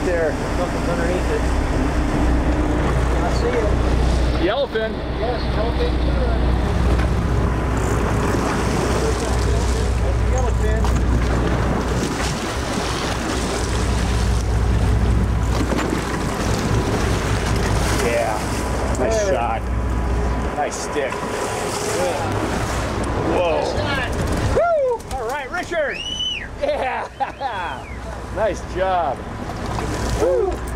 right there. Something's underneath it. I see it. The elephant. Yes, yellowfin. Nice shot. Nice stick. All right, Richard. Nice job. Woo.